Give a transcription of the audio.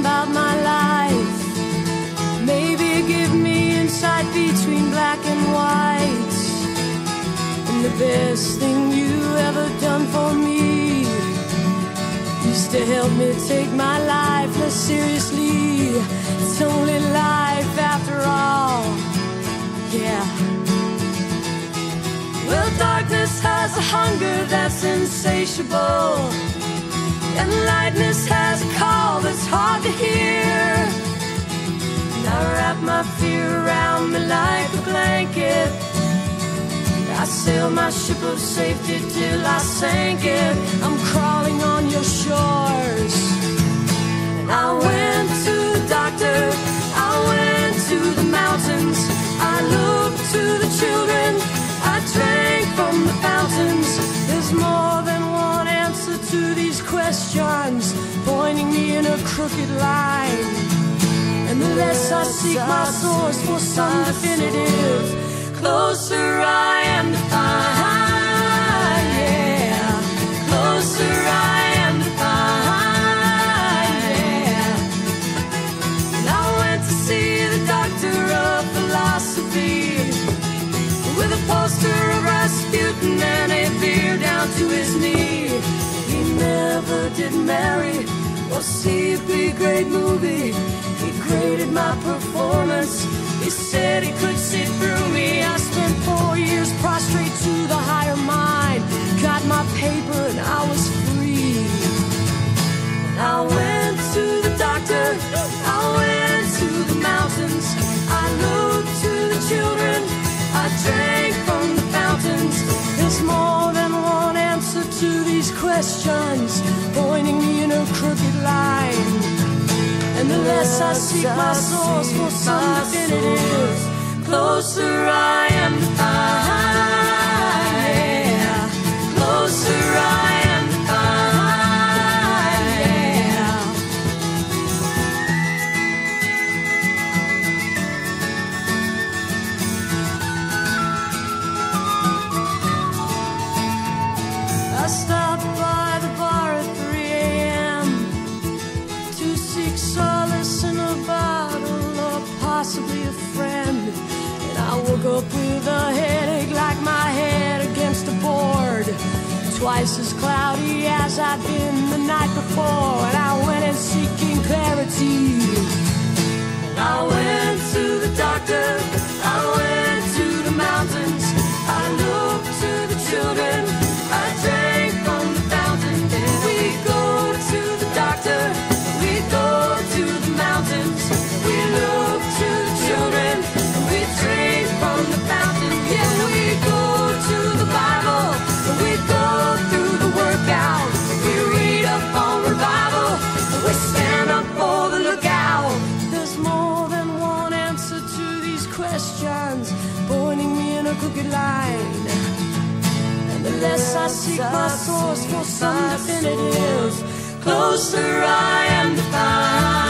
about my life. Maybe give me insight between black and white. And the best thing you ever done for me is to help me take my life less seriously. It's only life after all. Yeah. Well, darkness has a hunger that's insatiable. And lightness has a call that's hard to hear. And I wrap my fear around me like a blanket. I sail my ship of safety till I sank it. I'm crawling questions, pointing me in a crooked line. And the less I seek my source for some definitive, marry or see a big great movie. He graded my performance. He said he could see through me. I spent four years prostrate questions, pointing me in a crooked line. And the less I seek my source for some definitive, closer I am to. Up with a headache like my head against a board. Twice as cloudy as I'd been the night before. And I went in seeking clarity. Less I seek my source for some definitive, closer I am to find.